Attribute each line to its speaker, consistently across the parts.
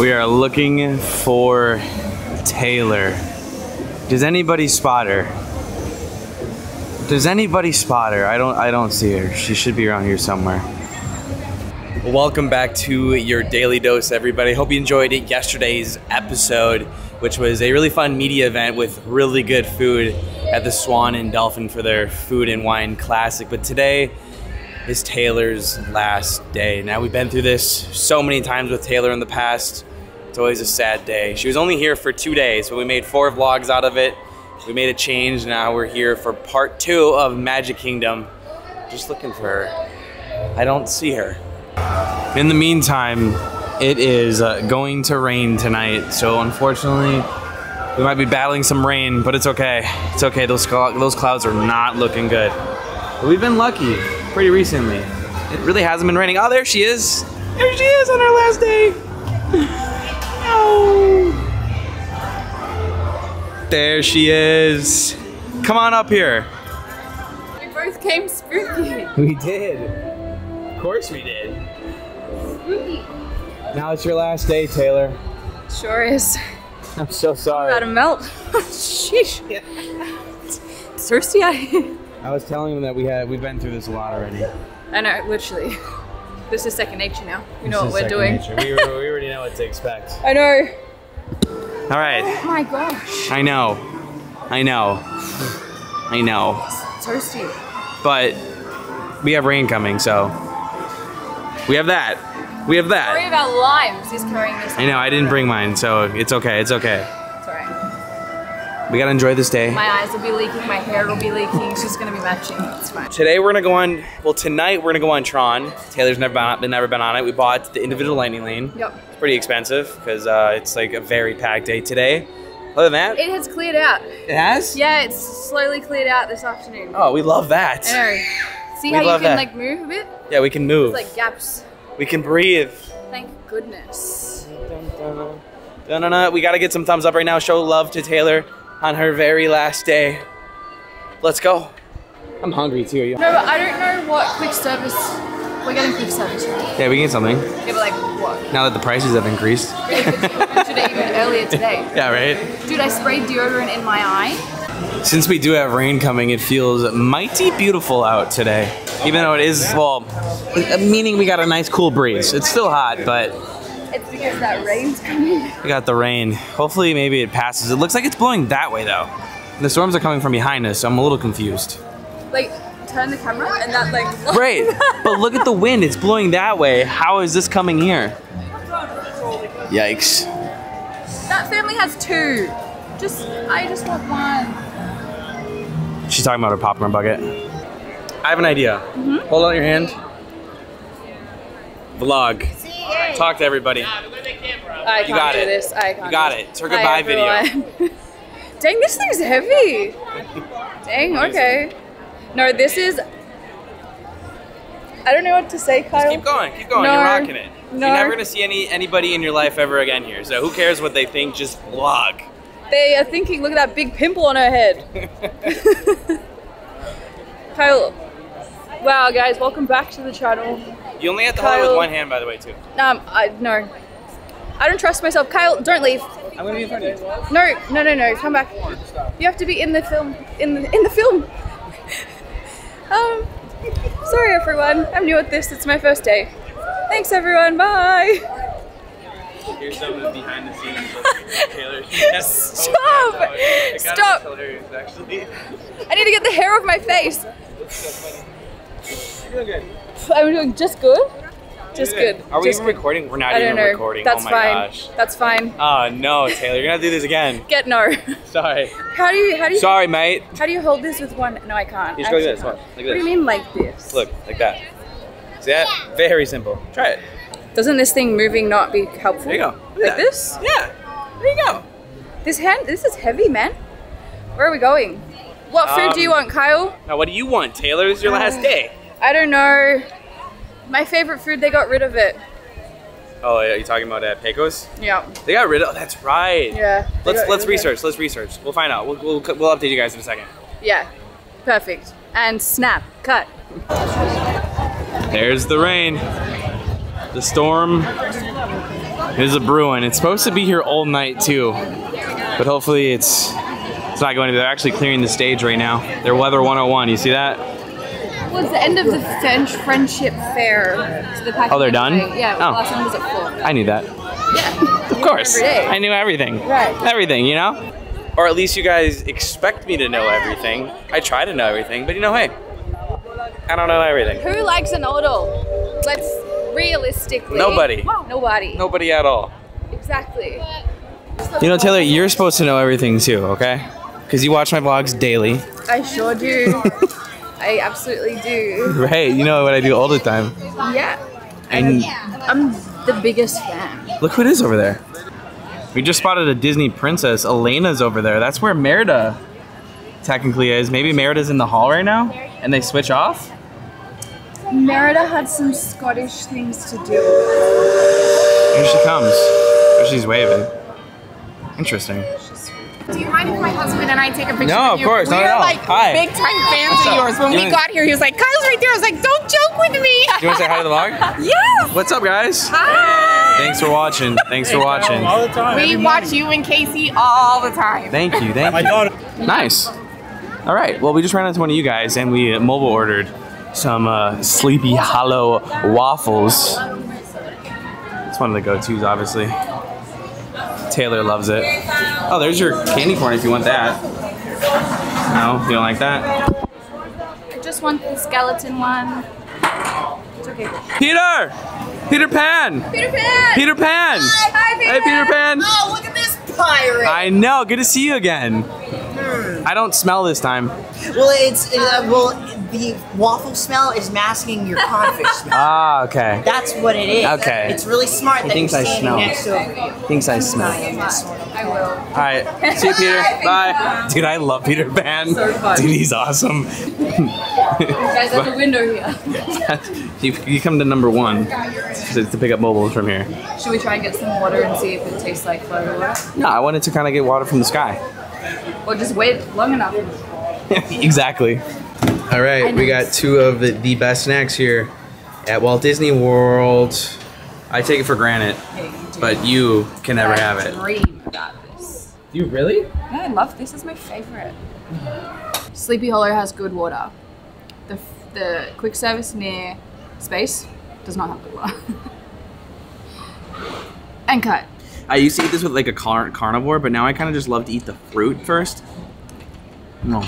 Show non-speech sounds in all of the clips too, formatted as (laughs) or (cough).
Speaker 1: We are looking for Taylor. Does anybody spot her? Does anybody spot her? I don't I don't see her. She should be around here somewhere. Welcome back to your daily dose, everybody. Hope you enjoyed yesterday's episode, which was a really fun media event with really good food at the Swan and Dolphin for their food and wine classic. But today is Taylor's last day. Now we've been through this so many times with Taylor in the past. It's always a sad day. She was only here for two days, but we made four vlogs out of it. We made a change. Now we're here for part two of Magic Kingdom. Just looking for her. I don't see her. In the meantime, it is uh, going to rain tonight, so unfortunately, we might be battling some rain, but it's okay. It's okay. Those those clouds are not looking good. But we've been lucky pretty recently. It really hasn't been raining. Oh, there she is. There she is on our last day. (laughs) There she is. Come on up here.
Speaker 2: We both came spooky.
Speaker 1: We did. Of course we did.
Speaker 2: Spooky.
Speaker 1: Now it's your last day, Taylor.
Speaker 2: Sure is.
Speaker 1: I'm so sorry.
Speaker 2: i About to melt. (laughs) Sheesh. It's thirsty here. (laughs)
Speaker 1: I was telling him that we had we've been through this a lot already.
Speaker 2: I know, literally. This is second nature now. We know
Speaker 1: This
Speaker 2: what
Speaker 1: is
Speaker 2: we're doing.
Speaker 1: We, we already know what to expect. (laughs)
Speaker 2: I know.
Speaker 1: All right.
Speaker 2: Oh my gosh.
Speaker 1: I know. I know. I know.
Speaker 2: It's thirsty.
Speaker 1: But we have rain coming, so we have that. We have
Speaker 2: Worry
Speaker 1: that.
Speaker 2: about limes. He's carrying this.
Speaker 1: I know. I didn't bring mine, so it's okay. It's okay.
Speaker 2: It's.
Speaker 1: We gotta enjoy this day.
Speaker 2: My eyes will be leaking, my hair will be leaking. She's gonna be matching. It's fine.
Speaker 1: Today we're gonna go on. Well, tonight we're gonna go on Tron. Taylor's never been, on, never been on it. We bought the individual lightning lane.
Speaker 2: Yep.
Speaker 1: It's pretty expensive because uh, it's like a very packed day today. Other than that,
Speaker 2: It has cleared out.
Speaker 1: it has.
Speaker 2: Yeah, it's slowly cleared out this afternoon.
Speaker 1: Oh, we love that.
Speaker 2: I know. See
Speaker 1: We
Speaker 2: how you can
Speaker 1: that.
Speaker 2: like move a bit?
Speaker 1: Yeah, we can move.
Speaker 2: It's like gaps.
Speaker 1: we can breathe.
Speaker 2: Thank goodness.
Speaker 1: Dun-dun-dun. We got to get some thumbs up right now. Show love to Taylor on her very last day. Let's go. I'm hungry too. You-
Speaker 2: No, but I don't know what quick service. We're getting quick service.
Speaker 1: Yeah, we can get something
Speaker 2: Yeah, but like what?
Speaker 1: now that the prices have increased. (laughs)
Speaker 2: Should have even earlier today. (laughs)
Speaker 1: Yeah, right.
Speaker 2: Dude, I sprayed deodorant in my eye.
Speaker 1: Since we do have rain coming, it feels mighty beautiful out today. Even though it is, well, meaning we got a nice cool breeze. It's still hot, but
Speaker 2: It's because that rain's coming.
Speaker 1: we got the rain. Hopefully, maybe it passes. It looks like it's blowing that way though. The storms are coming from behind us, so I'm a little confused.
Speaker 2: Like, turn the camera and that like. (laughs)
Speaker 1: Great, but look at the wind. It's blowing that way. How is this coming here? Yikes.
Speaker 2: That family has two. Just, I just want one.
Speaker 1: She's talking about her popcorn bucket. I have an idea. Mm-hmm. Hold out your hand. Vlog. Talk to everybody.
Speaker 2: I can't
Speaker 1: got
Speaker 2: do
Speaker 1: it.
Speaker 2: this. I can't.
Speaker 1: You got it. It's her goodbye video. (laughs)
Speaker 2: Dang, this thing's heavy. Dang, okay. No, this is. I don't know what to say, Kyle.
Speaker 1: Just Keep going, keep going.
Speaker 2: No.
Speaker 1: You're rocking it.
Speaker 2: No.
Speaker 1: You're never gonna see any anybody in your life ever again here. So who cares what they think? Just vlog.
Speaker 2: They are thinking, look at that big pimple on her head. (laughs) (laughs) Kyle. Wow, guys, welcome back to the channel.
Speaker 1: You only have to hold it with one hand, by the way, too.
Speaker 2: Um, I no. I don't trust myself. Kyle, don't leave.
Speaker 1: I'm gonna be in front of you.
Speaker 2: No, no, no, no. Come back. You have to be in the film. In the in the film. (laughs) um, sorry everyone. I'm new at this. It's my first day. Thanks everyone. Bye.
Speaker 1: Here's some of the behind the scenes of (laughs) Taylor.
Speaker 2: Stop! Stop!
Speaker 1: hilarious, actually.
Speaker 2: I need to get the hair off my face.
Speaker 1: You're good.
Speaker 2: I'm doing just good. Just good.
Speaker 1: Are we
Speaker 2: just
Speaker 1: even
Speaker 2: good.
Speaker 1: recording? We're not
Speaker 2: I
Speaker 1: even
Speaker 2: don't know.
Speaker 1: recording.
Speaker 2: That's
Speaker 1: oh my
Speaker 2: fine.
Speaker 1: gosh.
Speaker 2: That's fine.
Speaker 1: Oh no, Taylor, you're gonna have to do this again. (laughs)
Speaker 2: Get no.
Speaker 1: Sorry.
Speaker 2: How do you how do you
Speaker 1: Sorry, mate.
Speaker 2: how do you hold this with one? No, I can't.
Speaker 1: You just go like
Speaker 2: Actually
Speaker 1: this. Watch. Like
Speaker 2: What do you
Speaker 1: this.
Speaker 2: mean like this?
Speaker 1: Look, like that. See that? Very simple. Try it.
Speaker 2: Doesn't this thing moving not be helpful?
Speaker 1: There you go. Look at
Speaker 2: Like
Speaker 1: that.
Speaker 2: this?
Speaker 1: Yeah. There you go.
Speaker 2: This hand, this is heavy, man. Where are we going? What food do you
Speaker 1: Um,
Speaker 2: want, Kyle?
Speaker 1: Now, what do you want, Taylor? This is your last day.
Speaker 2: I don't know. My favorite food, they got rid of it.
Speaker 1: Oh, yeah, you talking about uh, Pecos?
Speaker 2: Yeah.
Speaker 1: They got rid of. That's right.
Speaker 2: Yeah.
Speaker 1: Let's let's
Speaker 2: rid of it.
Speaker 1: research. Let's research. We'll find out. We'll, we'll we'll update you guys in a second.
Speaker 2: Yeah. Perfect. And snap. Cut.
Speaker 1: There's the rain. The storm is a brewing. It's supposed to be here all night too, but hopefully it's it's not going to. be. They're actually clearing the stage right now. They're Weather 101. You see that?
Speaker 2: Well, it's the end of the French Friendship Fair. So the
Speaker 1: Oh, they're done?
Speaker 2: Yeah,
Speaker 1: Oh.
Speaker 2: last one was at four.
Speaker 1: I knew that.
Speaker 2: Yeah.
Speaker 1: Of course. I knew everything.
Speaker 2: Right.
Speaker 1: Everything, you know? Or at least you guys expect me to know everything. I try to know everything, but you know, hey, I don't know everything.
Speaker 2: Who likes an odal? Let's realistically.
Speaker 1: Nobody.
Speaker 2: Nobody.
Speaker 1: Nobody at all.
Speaker 2: Exactly.
Speaker 1: You know, Taylor, you're supposed to know everything too, okay? Because you watch my vlogs daily.
Speaker 2: I sure do. (laughs) I absolutely do. (laughs)
Speaker 1: Right, you know what I do all the time.
Speaker 2: Yeah.
Speaker 1: And
Speaker 2: I'm the biggest fan.
Speaker 1: look who it is over there. We just spotted a Disney princess. Elena's over there. That's where Merida technically is. Maybe Merida's in the hall right now and they switch off?
Speaker 2: Merida had some Scottish things to do.
Speaker 1: Here she comes. She's waving. Interesting.
Speaker 3: Do you mind if my husband and I take a picture
Speaker 1: No, of
Speaker 3: you?
Speaker 1: course, not
Speaker 3: We're
Speaker 1: at all.
Speaker 3: like
Speaker 1: Hi.
Speaker 3: big time fans
Speaker 1: What's
Speaker 3: of
Speaker 1: up?
Speaker 3: yours. When
Speaker 1: You
Speaker 3: we
Speaker 1: wanna-
Speaker 3: got here, he was like, Kyle's right there. I was like, don't joke with me.
Speaker 1: Do You want to say hi to the vlog? (laughs)
Speaker 3: yes.
Speaker 1: What's up, guys?
Speaker 3: Hi.
Speaker 1: Thanks for watching. Thanks for watching.
Speaker 4: All the time.
Speaker 3: We
Speaker 4: every
Speaker 3: watch
Speaker 4: morning.
Speaker 3: you and Casey all the time.
Speaker 1: Thank you. Thank
Speaker 4: My
Speaker 1: you.
Speaker 4: daughter.
Speaker 1: Nice. All right. Well, we just ran into one of you guys, and we uh, mobile ordered some uh, Sleepy Hollow waffles. It's one of the go-tos, obviously. Taylor loves it. Oh, there's your candy corn if you want that. No, you don't like that?
Speaker 2: I just want the skeleton one. It's okay.
Speaker 1: Peter! Peter Pan!
Speaker 2: Peter Pan!
Speaker 1: Peter Pan!
Speaker 2: Hi, Peter!
Speaker 1: Hey, Peter Pan!
Speaker 5: Oh, look at this pirate!
Speaker 1: I know. Good to see you again. I don't smell this time.
Speaker 5: Well, it's uh, well, the waffle smell is masking your codfish smell. (laughs)
Speaker 1: Ah, okay.
Speaker 5: That's what it is.
Speaker 1: Okay.
Speaker 5: It's really smart that
Speaker 1: thinks
Speaker 5: you're
Speaker 1: I smell.
Speaker 5: next to a
Speaker 1: Thinks I smell.
Speaker 2: I will.
Speaker 1: All right. See you, Peter. (laughs) Bye. Dude, I love Peter Pan.
Speaker 2: So fun.
Speaker 1: Dude, he's awesome.
Speaker 2: You guys at the window here. (laughs)
Speaker 1: you, you come to number one to, to pick up mobiles from here.
Speaker 2: Should we try and get some water and see if it tastes like photo water?
Speaker 1: No, I wanted to kind of get water from the sky.
Speaker 2: Or just wait long enough? (laughs)
Speaker 1: exactly. All right, we got two of the, the best snacks here at Walt Disney World. I take it for granted, but you can never have it.
Speaker 2: Dream about this.
Speaker 1: You really?
Speaker 2: Yeah, I love this. Is my favorite. Sleepy Hollow has good water. The the quick service near Space does not have good water. (laughs) and cut.
Speaker 1: I used to eat this with like a car- carnivore, but now I kind of just love to eat the fruit first. No.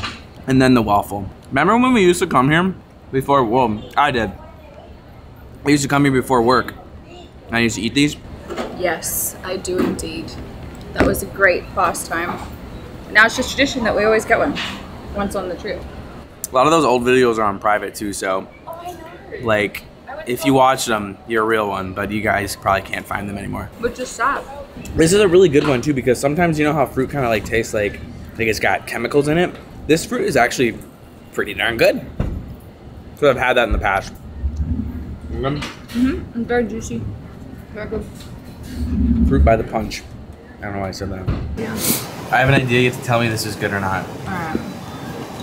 Speaker 1: And then the waffle. Remember when we used to come here before? Well, I did. I used to come here before work. I used to eat these.
Speaker 2: Yes, I do indeed. That was a great pastime. Now it's just tradition that we always get one once on the trip.
Speaker 1: A lot of those old videos are on private too, so like if you watch them, you're a real one, but you guys probably can't find them anymore.
Speaker 2: Which is sad.
Speaker 1: This is a really good one too because sometimes you know how fruit kind of like tastes like like it's got chemicals in it. This fruit is actually pretty darn good. So I've had that in the past. Mm,
Speaker 2: And very juicy. Very good.
Speaker 1: Fruit by the punch. I don't know why I said that. Yeah. I have an idea. You have to tell me this is good or not.
Speaker 2: Alright.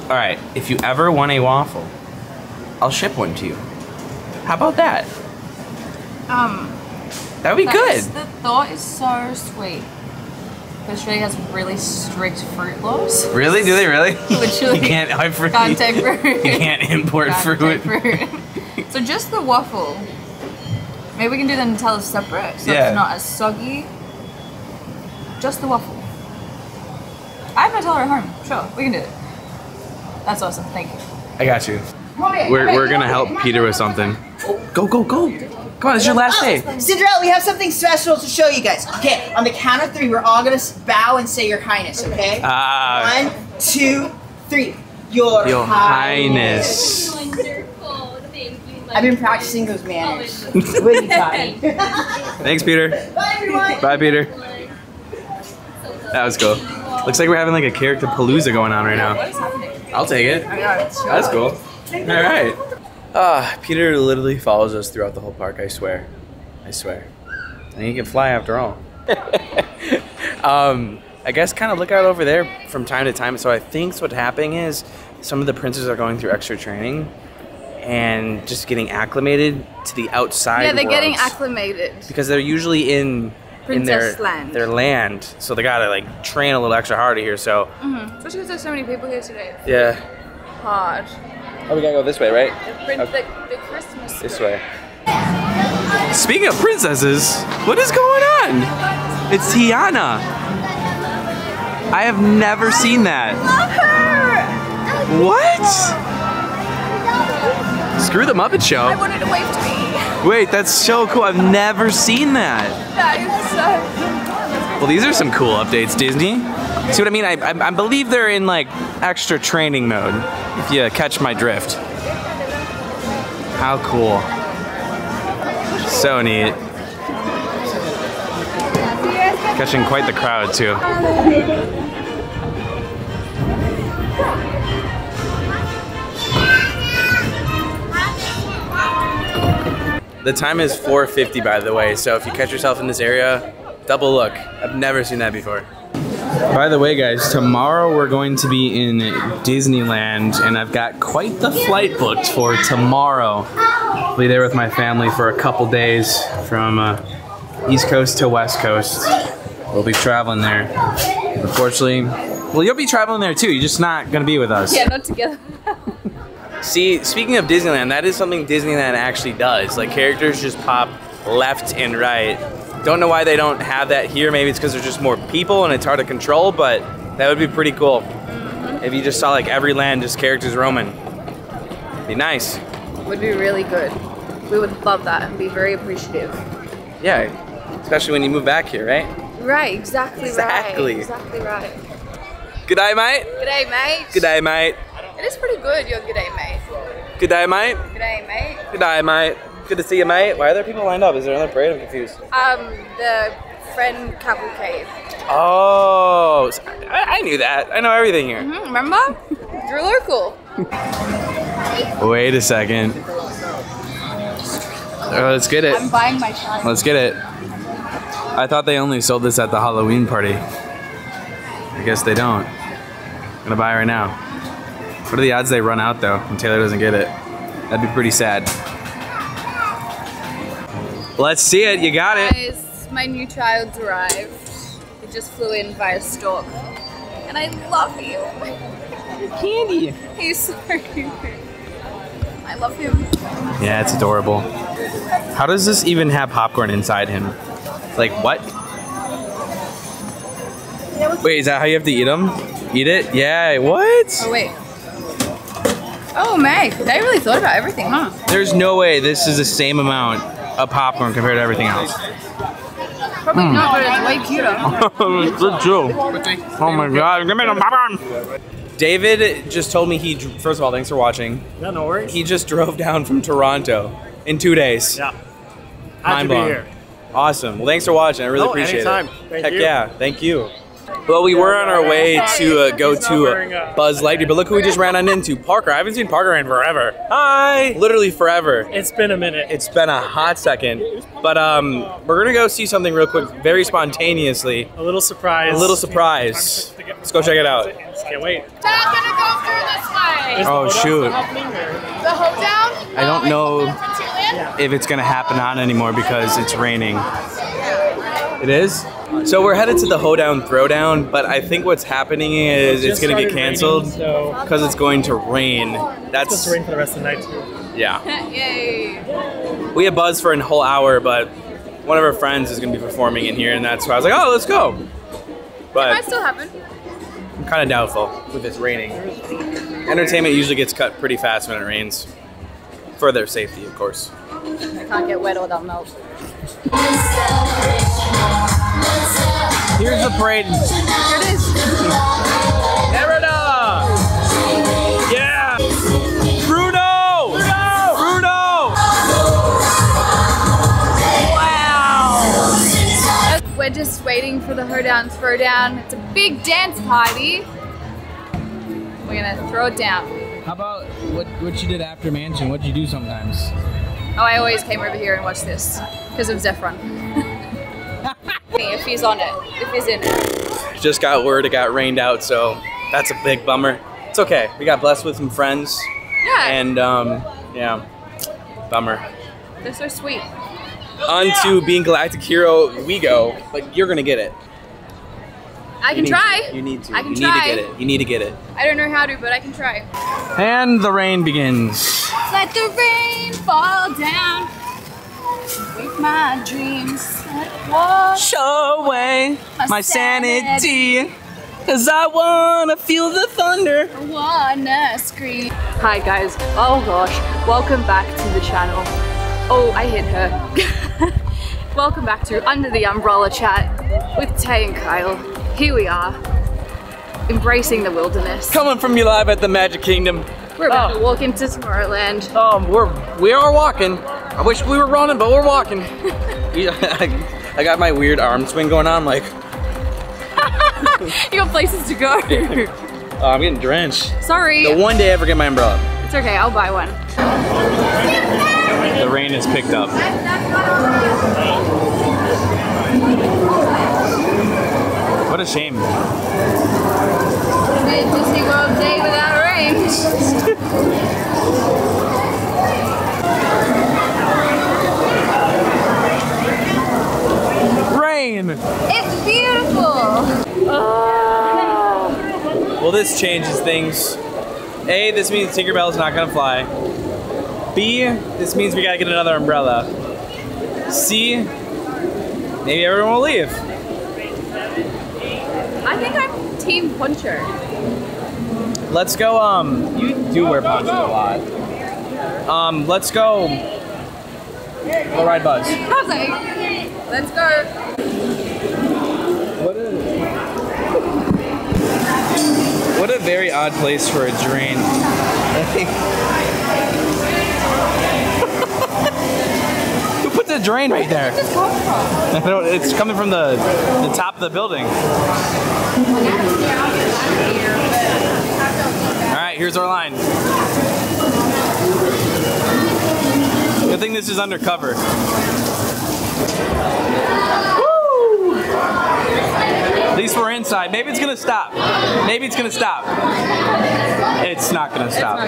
Speaker 1: All right. If you ever want a waffle, I'll ship one to you. How about that?
Speaker 2: Um,
Speaker 1: That would be
Speaker 2: that
Speaker 1: good.
Speaker 2: is- the thought is so sweet. But Australia has really strict fruit laws.
Speaker 1: Really? Do they really? (laughs)
Speaker 2: Literally.
Speaker 1: You can't. I fruit.
Speaker 2: Can't take fruit.
Speaker 1: You can't import
Speaker 2: Can't
Speaker 1: fruit.
Speaker 2: fruit. so just the waffle. Maybe we can do the Nutella separate, so
Speaker 1: Yeah.
Speaker 2: it's not as soggy. Just the waffle. I have Nutella at home. Sure, we can do it. That's awesome. Thank you.
Speaker 1: I got you. We're, we're gonna help Peter with something. Go go go! Come on, it's your last day.
Speaker 5: Cinderella, we have something special to show you guys. Okay, on the count of three, we're all gonna bow and say Your Highness. Okay.
Speaker 1: Ah,
Speaker 5: One, two, three. Your,
Speaker 1: Your Highness.
Speaker 5: I've been practicing those manners. With (laughs) you,
Speaker 1: Thanks, Peter.
Speaker 5: Bye, everyone.
Speaker 1: Bye, Peter. That was cool. Looks like we're having like a character palooza going on right now. I'll take it. That's cool. All right. Ah, Peter literally follows us throughout the whole park. I swear. I swear. And he can fly after all. (laughs) um, I guess kind of look out over there from time to time. So I think what's happening is some of the princes are going through extra training and just getting acclimated to the outside.
Speaker 2: yeah, they're getting acclimated.
Speaker 1: because they're usually in in their
Speaker 2: land.
Speaker 1: their land, so they gotta like train a little extra harder here. So
Speaker 2: Mhm. Especially because there's so many people here today.
Speaker 1: yeah.
Speaker 2: Hard.
Speaker 1: Oh, we gotta go this way, right?
Speaker 2: The, prin- the, the Christmas.
Speaker 1: This way. Speaking of princesses, what is going on? It's Tiana. I have never seen that. What? Screw the Muppet
Speaker 2: I
Speaker 1: Show.
Speaker 2: wanted to wave to me.
Speaker 1: Wait, that's so cool. I've never seen that.
Speaker 2: That is so.
Speaker 1: Well, these are some cool updates, Disney. See what I mean? I, I, I believe they're in like extra training mode, if you catch my drift. How cool. So neat. Catching quite the crowd, too. The time is 4.50 by the way, so if you catch yourself in this area, double look. I've never seen that before. By the way, guys, tomorrow we're going to be in Disneyland, and I've got quite the flight booked for tomorrow. I'll be there with my family for a couple days from uh, East Coast to West Coast. We'll be traveling there. Unfortunately, well, you'll be traveling there too. You're just not going to be with us.
Speaker 2: Yeah, not together. (laughs)
Speaker 1: See, speaking of Disneyland, that is something Disneyland actually does. Like characters just pop left and right. Don't know why they don't have that here. Maybe it's because there's just more people and it's hard to control. But that would be pretty cool if you just saw like every land just characters roaming. Be nice.
Speaker 2: Would be really good. We would love that and be very appreciative.
Speaker 1: Yeah, especially when you move back here, right?
Speaker 2: Right, exactly,
Speaker 1: Exactly.
Speaker 2: right. Exactly right.
Speaker 1: Good day, mate.
Speaker 2: Good day, mate.
Speaker 1: Good day, mate.
Speaker 2: It is pretty good, your good day, mate.
Speaker 1: Good day, mate.
Speaker 2: G'day, mate.
Speaker 1: Good day, mate. Good to see you, mate. Why are there people lined up? Is there another parade? I'm confused.
Speaker 2: Um, the friend cavalcade.
Speaker 1: Oh, I, I knew that. I know everything here.
Speaker 2: Hmm, remember? You're local.
Speaker 1: Wait a second. Oh, let's get it.
Speaker 2: I'm buying my shot.
Speaker 1: Let's get it. I thought they only sold this at the Halloween party. I guess they don't. I'm gonna buy it right now. What are the odds they run out though and Taylor doesn't get it? That'd be pretty sad. Let's see it. You got it.
Speaker 2: Guys, my new child's arrived. He just flew in via stork. And I love you.
Speaker 1: Candy.
Speaker 2: He's so cute. I love him.
Speaker 1: Yeah, it's adorable. How does this even have popcorn inside him? Like what? Wait, is that how you have to eat them? Eat it? Yeah. What?
Speaker 2: Oh, wait. Oh, Meg, they really thought about everything, huh?
Speaker 1: There's no way this is the same amount of popcorn compared to everything else.
Speaker 2: Probably hmm. not, but it's way cuter. (laughs)
Speaker 1: Good joke. Oh my god, give me some popcorn. David just told me he, first of all, thanks for watching.
Speaker 4: Yeah, no worries.
Speaker 1: He just drove down from Toronto in two days.
Speaker 4: yeah.
Speaker 1: Mind
Speaker 4: Had to be
Speaker 1: blown.
Speaker 4: here.
Speaker 1: Awesome. Well, thanks for watching. I really
Speaker 4: Oh,
Speaker 1: appreciate
Speaker 4: anytime.
Speaker 1: it.
Speaker 4: Thank
Speaker 1: Heck
Speaker 4: you.
Speaker 1: yeah, thank you. Well, we were on our way to uh, go to uh, Buzz Lightyear, but look who we just ran on into. Parker. I haven't seen Parker in forever.
Speaker 4: Hi.
Speaker 1: Literally forever.
Speaker 4: It's been a minute.
Speaker 1: It's been a hot second, but um, we're gonna go see something real quick, very spontaneously.
Speaker 4: a little surprise.
Speaker 1: A little surprise. Let's go check it out.
Speaker 4: Can't wait.
Speaker 3: Not gonna go through this way.
Speaker 1: Oh, shoot.
Speaker 4: still happening, or-
Speaker 3: The hoedown?
Speaker 1: I don't know if it's gonna happen on anymore because it's raining. It is. So we're headed to the hoedown throwdown, but I think what's happening is it's
Speaker 4: Just
Speaker 1: gonna get
Speaker 4: started raining,
Speaker 1: canceled
Speaker 4: So
Speaker 1: because it's going to rain.
Speaker 4: it's supposed
Speaker 1: That's
Speaker 4: to rain for the rest of the night too.
Speaker 1: yeah. (laughs)
Speaker 2: Yay.
Speaker 1: We had Buzz for a whole hour, but one of our friends is gonna be performing in here, and that's why I was like, oh, let's go. But Might
Speaker 2: still happen.
Speaker 1: I'm kind of doubtful with this raining. Entertainment usually gets cut pretty fast when it rains, for their safety, of course.
Speaker 2: I can't get wet or they'll melt.
Speaker 1: Here's the parade.
Speaker 2: Here it is.
Speaker 1: Merida! Yeah! Bruno! Bruno! Bruno!
Speaker 2: Wow. We're just waiting for the hoedown throwdown. It's a big dance party. We're gonna throw it down.
Speaker 1: How about what, what you did after Mansion? What'd you do sometimes?
Speaker 2: Oh, I always came over here and watched this because of Zephron. (laughs) if he's on it, if he's in it.
Speaker 1: Just got word it got rained out, so that's a big bummer. It's okay. We got blessed with some friends,
Speaker 2: Yeah,
Speaker 1: and um, yeah, bummer.
Speaker 2: they're so sweet.
Speaker 1: onto being Galactic Hero we go, but you're gonna get it.
Speaker 2: I can
Speaker 1: need
Speaker 2: try.
Speaker 1: To. You need to.
Speaker 2: I can
Speaker 1: you
Speaker 2: try.
Speaker 1: need to get it. You need to get it.
Speaker 2: I don't know how to, but I can try.
Speaker 1: And the rain begins.
Speaker 2: Let the rain fall down. With my dreams. Let wash
Speaker 1: Show away
Speaker 2: My
Speaker 1: my sanity. Cause I wanna feel the thunder.
Speaker 2: wanna scream. Hi guys. Oh gosh. Welcome back to the channel. Oh, I hit her. (laughs) Welcome back to Under the Umbrella Chat with Tay and Kyle. Here we are, embracing the wilderness.
Speaker 1: Coming from you live at the Magic Kingdom.
Speaker 2: We're about
Speaker 1: Oh.
Speaker 2: to walk into Tomorrowland.
Speaker 1: Um, we're we are walking. I wish we were running, but we're walking. (laughs) We- I got my weird arm swing going on. Like,
Speaker 2: You got places to go.
Speaker 1: oh, I'm getting drenched.
Speaker 2: Sorry.
Speaker 1: The one day I ever get my umbrella.
Speaker 2: It's okay, I'll buy one.
Speaker 1: The rain has picked up. What a shame.
Speaker 2: Disney World day without rain. (laughs)
Speaker 1: Rain.
Speaker 2: It's beautiful.
Speaker 1: Well, this changes things. A, this means Tinkerbell's not gonna fly. B, this means we gotta get another umbrella. C, maybe everyone will leave.
Speaker 2: I think I'm Team Puncher.
Speaker 1: Let's go. Um, you do wear ponchos a lot. Um, let's go. Go ride Buzz.
Speaker 2: I was like, let's go.
Speaker 1: What a what a very odd place for a drain. (laughs) Who put the drain right there? I don't, it's coming from the the top of the building. All right, here's our line. Good thing this is undercover. At least we're inside. Maybe it's gonna stop. Maybe it's gonna stop. It's not gonna stop.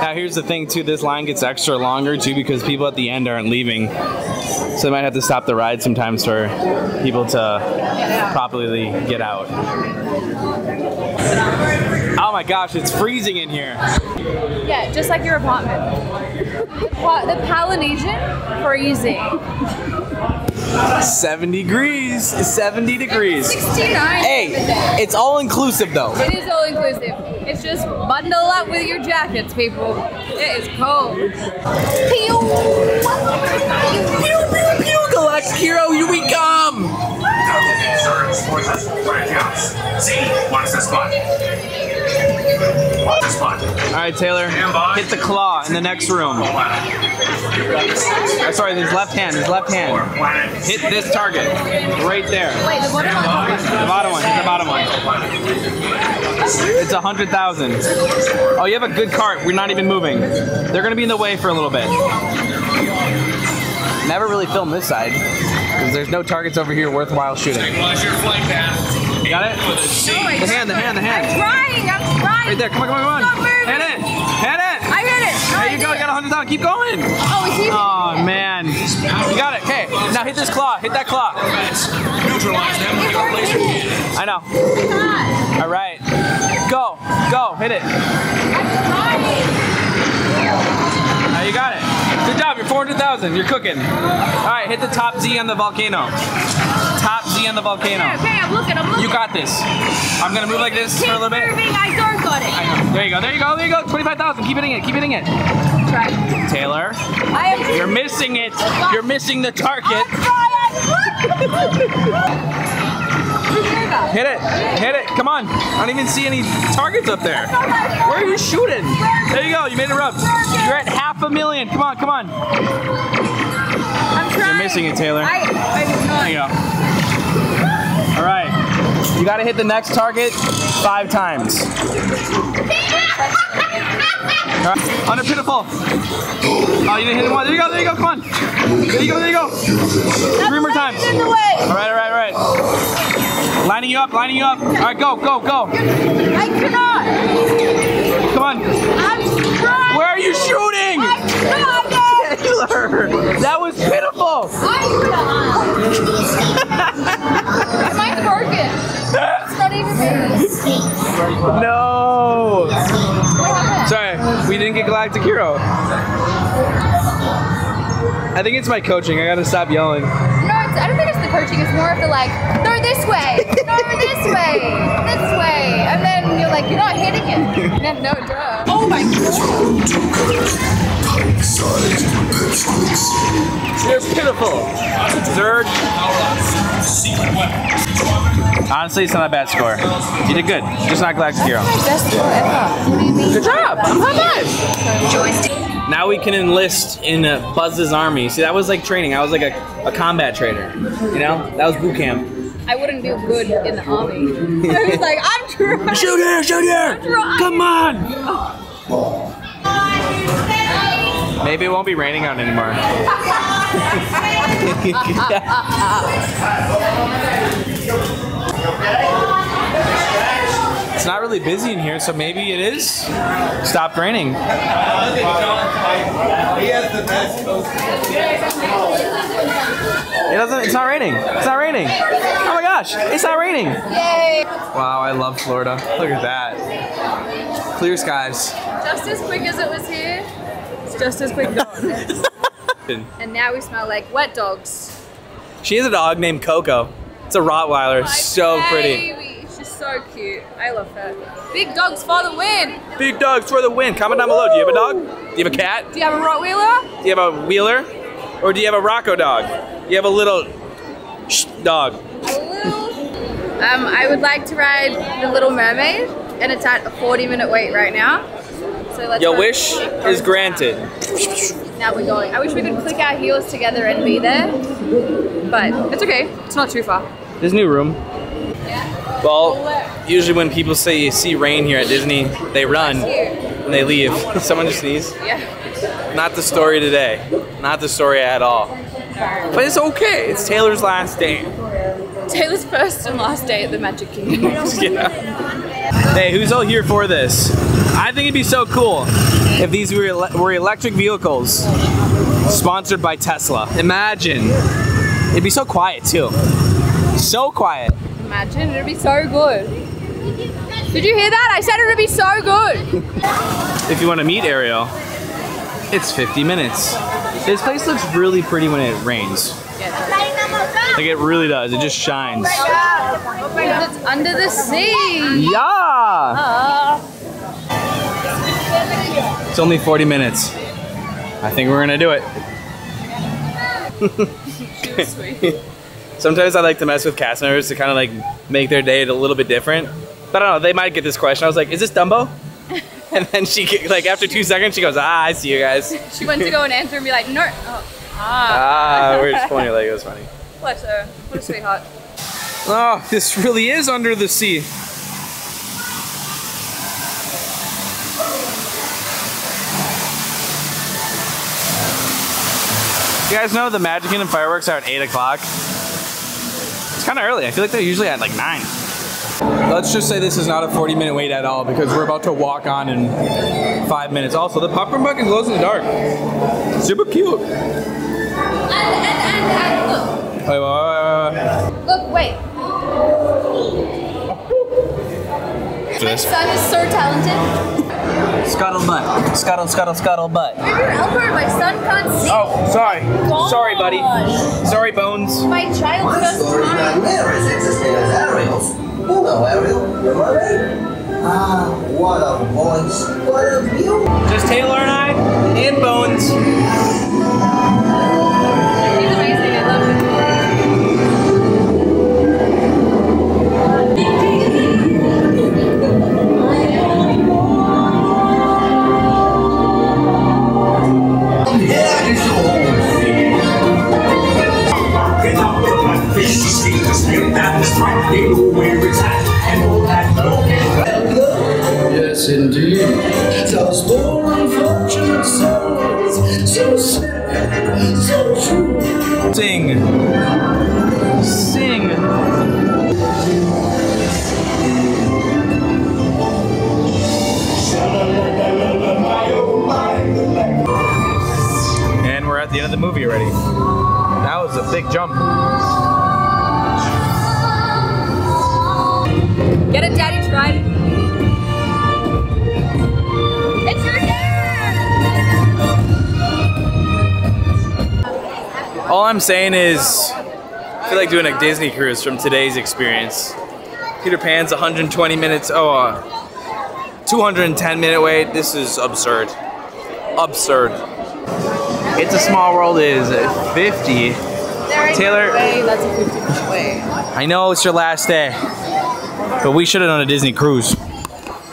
Speaker 1: Now here's the thing too, this line gets extra longer too because people at the end aren't leaving. So they might have to stop the ride sometimes for people to properly get out. Oh my gosh, it's freezing in here.
Speaker 2: Yeah, just like your apartment. What, the Polynesian? Freezing.
Speaker 1: 70 degrees. 70 degrees.
Speaker 2: 69.
Speaker 1: Hey, it's all inclusive though.
Speaker 2: It is all inclusive. It's just bundle up with your jackets, people. It is cold. Pew!
Speaker 1: Pew pew pew, Galactic Hero, here we come!
Speaker 6: See, watch the spot. Watch the spot.
Speaker 1: All right, Taylor, hit the claw in the next room. Uh, sorry, his left hand, his left hand. Hit this target right there.
Speaker 2: Wait, the bottom one.
Speaker 1: The bottom one, the bottom one. It's a hundred thousand. Oh, you have a good cart. We're not even moving. They're gonna be in the way for a little bit. Never really film this side because there's no targets over here worthwhile shooting.
Speaker 6: Watch your flight path.
Speaker 1: Got it? The hand, the hand, the hand.
Speaker 2: I'm trying, I'm trying.
Speaker 1: Right there. Come on, come on, come on. Hit it. Hit it.
Speaker 2: I hit it.
Speaker 1: There you go. You got a hundred thousand. Keep going.
Speaker 2: Oh, it's easy.
Speaker 1: Oh man. You got it. Okay. Now hit this claw. Hit that claw.
Speaker 6: Neutralize them with your laser cannon.
Speaker 1: I know. All right. Go. Go. Hit it. Now you got it. Good job. You're 400,000. You're cooking. All right. Hit the top Z on the volcano. Top Z on the volcano.
Speaker 2: Okay, I'm looking, I'm looking.
Speaker 1: You got this. I'm gonna move like this for a little bit.
Speaker 2: Moving, I don't got it.
Speaker 1: There you go. There you go. There you go. 25,000. Keep hitting it. Keep hitting it.
Speaker 2: Try.
Speaker 1: Taylor,
Speaker 2: I am
Speaker 1: you're missing it. You're missing the target. (laughs) Hit it. Hit it. Come on. I don't even see any targets up there. Where are you shooting? There you go. You made it rub. You're at half a million. Come on. Come on.
Speaker 2: I'm trying.
Speaker 1: You're missing it, Taylor.
Speaker 2: I, I did not.
Speaker 1: There you go. All right. You got to hit the next target five times. All right. Under pitiful. Oh, you didn't hit it one. There you go. There you go. Come on. There you go. There you go. Three more times.
Speaker 2: In the way.
Speaker 1: All right. All right. All right. Lining you up. Lining you up. All right. Go. Go. Go.
Speaker 2: I cannot.
Speaker 1: Come on.
Speaker 2: I'm trying.
Speaker 1: Where are you shooting?
Speaker 2: I'm trying. (laughs)
Speaker 1: That was pitiful.
Speaker 2: Mine's broken. It's not even me.
Speaker 1: No. Sorry, we didn't get Galactic Hero. I think it's my coaching. I gotta stop yelling.
Speaker 2: No, it's, I don't think it's the coaching. It's more of the like, no, this way, no, this way, this way, and then you're like, you're not hitting it. And then, no, duh. Oh my god.
Speaker 1: They're pitiful. Third. Honestly, it's not a bad score. You did good. Just not Galactic Hero.
Speaker 2: Best score ever. What do you mean?
Speaker 1: Good job. I'm high five. Now we can enlist in uh, Buzz's army. See, that was like training. I was like a, a combat trader. You know, that was boot camp.
Speaker 2: I wouldn't feel good in the army. (laughs) I was like, I'm trying. (laughs)
Speaker 1: Shoot here! Shoot here! Come on! Maybe it won't be raining out anymore. (laughs) it's not really busy in here, so maybe it is. Stopped raining. It doesn't. It's not raining. It's not raining. Oh my gosh! It's not raining.
Speaker 2: Yay.
Speaker 1: Wow, I love Florida. Look at that. Clear skies.
Speaker 2: Just as quick as it was here, it's just as quick gone. (laughs) and now we smell like wet dogs.
Speaker 1: She has a dog named Coco. It's a Rottweiler.
Speaker 2: My
Speaker 1: so pretty.
Speaker 2: baby. She's so cute. I love her. Big dogs for the win.
Speaker 1: Big dogs for the win. Comment down below. Do you have a dog? Do you have a cat?
Speaker 2: Do you have a Rottweiler?
Speaker 1: Do you have a wheeler? Or do you have a Rocco dog? Do you have a little sh- dog?
Speaker 2: A little. Um, I would like to ride the Little Mermaid, and it's at a 40 minute wait right now. So let's.
Speaker 1: Your wish is granted.
Speaker 2: Now we're going. I wish we could click our heels together and be there, but it's okay. It's not too far.
Speaker 1: There's new room. Well, usually when people say you see rain here at Disney, they run and they leave. Someone just sneezed.
Speaker 2: Yeah.
Speaker 1: Not the story today. Not the story at all. But it's okay. It's Taylor's last day.
Speaker 2: Taylor's first and last day at the Magic Kingdom. (laughs)
Speaker 1: Yeah. Hey, who's all here for this? I think it'd be so cool if these were, ele- were electric vehicles sponsored by Tesla. Imagine. It'd be so quiet too. So quiet.
Speaker 2: Imagine, it'd be so good. Did you hear that? I said it would be so good.
Speaker 1: If you want to meet Ariel, it's 50 minutes. This place looks really pretty when it rains. Like it really does. It just shines.
Speaker 2: Because it's under the sea.
Speaker 1: Yeah.
Speaker 2: Uh,
Speaker 1: It's only 40 minutes. I think we're gonna do it. (laughs) Sometimes I like to mess with cast members to kind of like make their day a little bit different. But I don't know, they might get this question. I was like, is this Dumbo? (laughs) And then she, like, after two seconds, she goes, ah, I see you guys.
Speaker 2: she went to go and answer and be like, no. Oh, ah.
Speaker 1: Ah, we're just pulling your leg. It was funny. (laughs)
Speaker 2: Bless her. What a sweetheart.
Speaker 1: Oh, this really is under the sea. You guys know the Magic Kingdom fireworks are at 8 o'clock? It's kind of early. I feel like they're usually at like 9. Let's just say this is not a 40 minute wait at all because we're about to walk on in 5 minutes. Also, the popcorn bucket glows in the dark. Super cute.
Speaker 2: And, and, and, and look.
Speaker 1: wait, wait, wait,
Speaker 2: Look, wait.
Speaker 1: wait.
Speaker 2: My
Speaker 1: this.
Speaker 2: son is so talented.
Speaker 1: Scuttlebutt. Scuttle, scuttle, scuttlebutt.
Speaker 2: Move your elbow. My son can't see.
Speaker 1: Oh, sorry. Sorry, buddy. Sorry, Bones.
Speaker 2: My child's first time.
Speaker 7: There is existing as Ariel's. Hello, Ariel. The mermaid. Ah, what a voice. What a view.
Speaker 1: Just Taylor and I and Bones.
Speaker 8: They know and all that love
Speaker 7: Yes, indeed. Those poor unfortunate souls. So sad, so true.
Speaker 1: Sing. Sing. And we're at the end of the movie already. That was a big jump. All I'm saying is, I feel like doing a Disney cruise from today's experience. Peter Pan's 120 minutes. Oh, uh, 210 minute wait. This is absurd. Absurd. It's a Small World is 50. Taylor-
Speaker 2: that's a 50 minute wait.
Speaker 1: I know it's your last day, but we should have done a Disney cruise.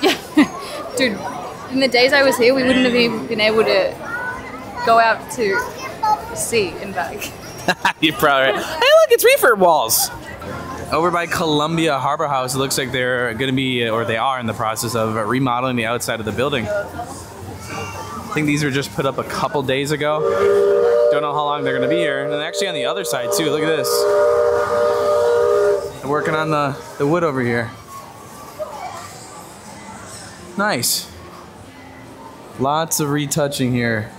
Speaker 1: Yeah. (laughs)
Speaker 2: Dude, in the days I was here, we wouldn't have even been able to go out to sea and back. (laughs)
Speaker 1: You're probably right. Hey, look, it's refurb walls. Over by Columbia Harbor House, it looks like they're going to be, or they are in the process of remodeling the outside of the building. I think these were just put up a couple days ago. Don't know how long they're going to be here. And actually on the other side too, look at this. They're working on the, the wood over here. Nice. Lots of retouching here.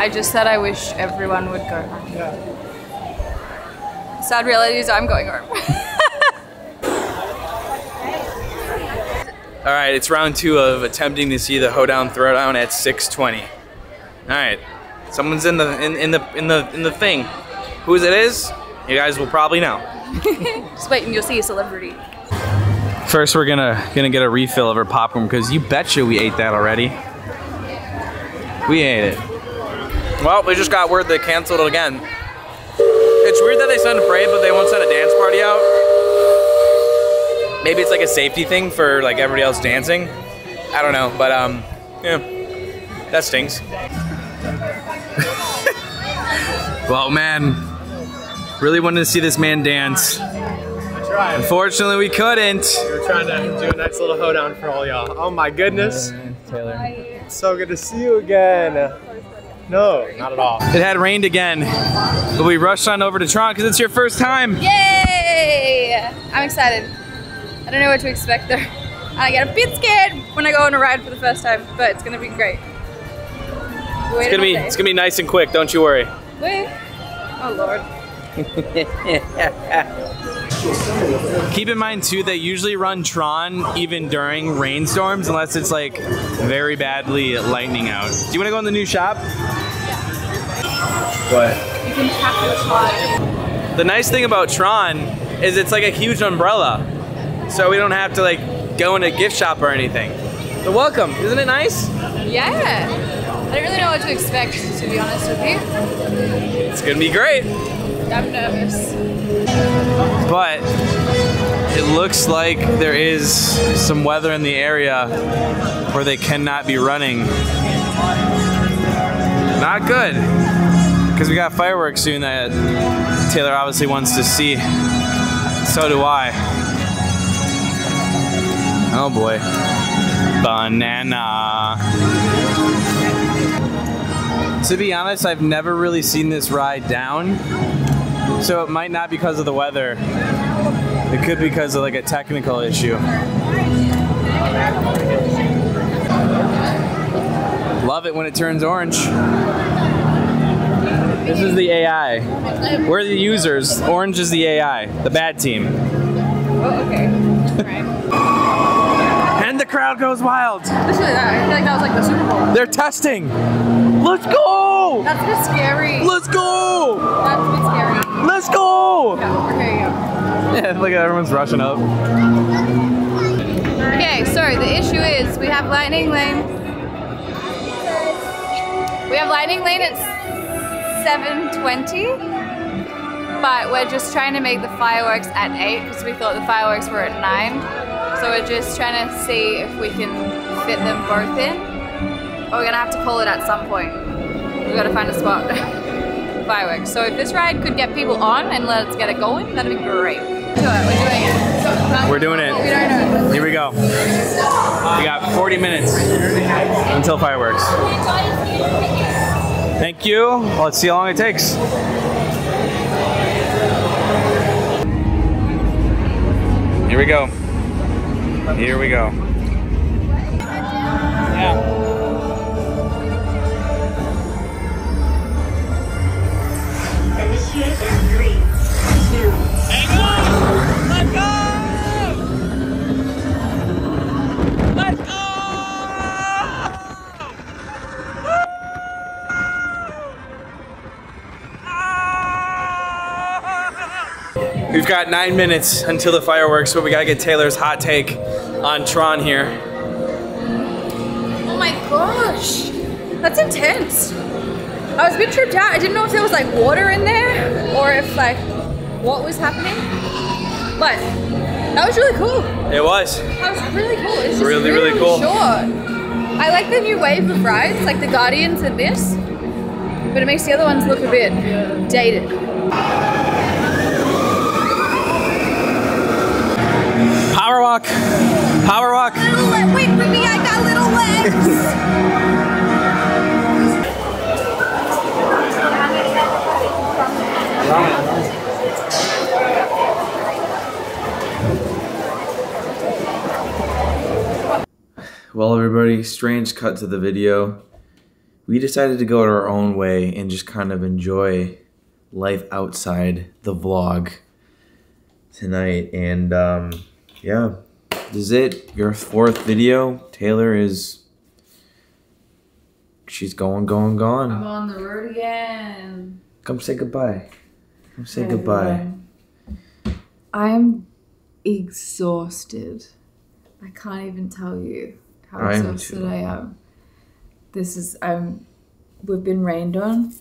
Speaker 2: I just said I wish everyone would go home. Sad reality is I'm going home. (laughs)
Speaker 1: All right, it's round two of attempting to see the hoedown throwdown at 6:20. All right, someone's in the in, in the in the in the thing. Whose it is? You guys will probably know. (laughs)
Speaker 2: just wait and you'll see a celebrity.
Speaker 1: First, we're gonna gonna get a refill of our popcorn because you betcha we ate that already. We ate it. Well, we just got word they canceled it again. It's weird that they send a parade, but they won't send a dance party out. Maybe it's like a safety thing for like everybody else dancing. I don't know, but um, yeah, that stings. (laughs) well, man, really wanted to see this man dance.
Speaker 4: I tried.
Speaker 1: Unfortunately, we couldn't.
Speaker 4: We were trying to do a nice little hoedown for all y'all. Oh my goodness.
Speaker 1: Taylor.
Speaker 4: It's so good to see you again. No, not at all.
Speaker 1: It had rained again, but we rushed on over to Tron because it's your first time.
Speaker 2: Yay! I'm excited. I don't know what to expect there. I get a bit scared when I go on a ride for the first time, but it's gonna be great.
Speaker 1: It's gonna be it's gonna be nice and quick. Don't you worry.
Speaker 2: Wait. Oh lord. (laughs)
Speaker 1: Keep in mind too, they usually run Tron even during rainstorms, unless it's like very badly lightning out. Do you want to go in the new shop? What?
Speaker 2: You can the
Speaker 1: nice thing about Tron is it's like a huge umbrella, so we don't have to like go in a gift shop or anything. So welcome, isn't it nice?
Speaker 2: Yeah. I don't really know what to expect, to be honest with you.
Speaker 1: It's gonna be great.
Speaker 2: I'm nervous.
Speaker 1: but it looks like there is some weather in the area where they cannot be running. Not good, because we got fireworks soon that Taylor obviously wants to see. So do I. Oh boy. Banana. To be honest, I've never really seen this ride down. So it might not because of the weather. It could be because of like a technical issue. Love it when it turns orange. This is the AI. We're the users. Orange is the AI, the bad team.
Speaker 2: Oh, okay. Right.
Speaker 1: And the crowd goes wild.
Speaker 2: I feel like that was like the Super Bowl.
Speaker 1: They're testing. Let's go!
Speaker 2: That's scary.
Speaker 1: Let's go!
Speaker 2: That's a bit scary.
Speaker 1: Let's go!
Speaker 2: Yeah, okay, yeah.
Speaker 1: Yeah, look at everyone's rushing up.
Speaker 2: Okay, so the issue is we have Lightning Lane. We have Lightning Lane at 7.20, but we're just trying to make the fireworks at 8 because we thought the fireworks were at 9. So we're just trying to see if we can fit them both in. But we're gonna have to call it at some point. We've got to find a spot. (laughs) fireworks. So if this ride could get people on and let us get it going, that'd be great. Do it, uh, we're doing it.
Speaker 1: We're doing it.
Speaker 2: We don't know.
Speaker 1: Here we go. We got 40 minutes until fireworks. Thank you. Let's see how long it takes. Here we go. Here we go. Yeah. Got nine minutes until the fireworks, but we gotta get Taylor's hot take on Tron here.
Speaker 2: Oh my gosh, that's intense. I was a bit tripped out. I didn't know if there was like water in there or if like what was happening. But that was really cool.
Speaker 1: It was.
Speaker 2: That was really cool. It's
Speaker 1: Really,
Speaker 2: really,
Speaker 1: really cool.
Speaker 2: short. I like the new wave of rides, like the Guardians and this, but it makes the other ones look a bit dated.
Speaker 1: Power walk. Power walk.
Speaker 2: Wait for me, I got little legs.
Speaker 1: Well, everybody, strange cut to the video. We decided to go our own way and just kind of enjoy life outside the vlog tonight. And um, yeah, this is it. Your fourth video. Taylor is. She's going, going, gone.
Speaker 2: I'm on the road again.
Speaker 1: Come say goodbye. Come say goodbye.
Speaker 2: I'm exhausted. I can't even tell you how
Speaker 1: I
Speaker 2: exhausted. I am. This is um we've been rained on,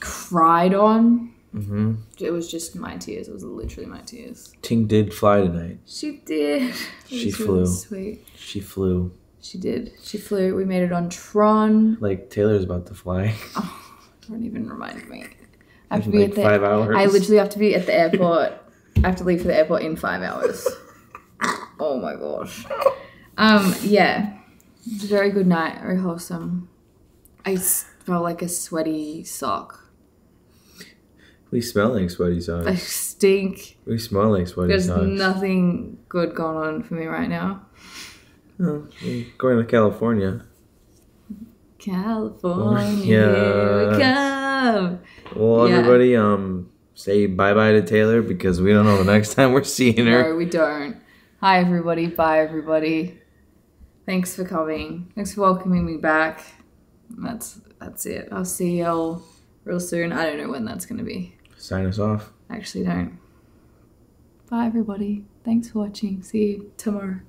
Speaker 2: cried on.
Speaker 1: Mm-hmm.
Speaker 2: It was just my tears. It was literally my tears.
Speaker 1: Tink did fly tonight.
Speaker 2: She did. (laughs)
Speaker 1: She flew.
Speaker 2: Really sweet.
Speaker 1: She flew.
Speaker 2: She did. She flew. We made it on Tron.
Speaker 1: Like Taylor's about to fly. (laughs)
Speaker 2: Don't even remind me. I have to be
Speaker 1: like
Speaker 2: at the.
Speaker 1: five hours.
Speaker 2: I literally have to be at the airport. I have to leave for the airport in five hours. (laughs) Oh my gosh. Um. Yeah. It was a very good night. Very wholesome. I felt like a sweaty sock.
Speaker 1: We smell like sweaty
Speaker 2: I
Speaker 1: socks.
Speaker 2: stink.
Speaker 1: We smell like sweaty
Speaker 2: There's
Speaker 1: socks.
Speaker 2: nothing good going on for me right now.
Speaker 1: Oh, we're going to California.
Speaker 2: California, (laughs)
Speaker 1: Yeah.
Speaker 2: here we come.
Speaker 1: Well,
Speaker 2: Yeah.
Speaker 1: everybody, um, say bye bye to Taylor because we don't know the next time we're seeing her.
Speaker 2: No, we don't. Hi, everybody. Bye, everybody. Thanks for coming. Thanks for welcoming me back. That's that's it. I'll see y'all real soon. I don't know when that's gonna be.
Speaker 1: Sign us off.
Speaker 2: Actually don't. Bye, everybody. Thanks for watching. See you tomorrow.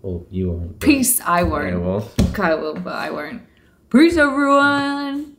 Speaker 1: Well, you won't.
Speaker 2: Peace. I
Speaker 1: I
Speaker 2: won't.
Speaker 1: will.
Speaker 2: Kyle will, but I won't. Peace, everyone.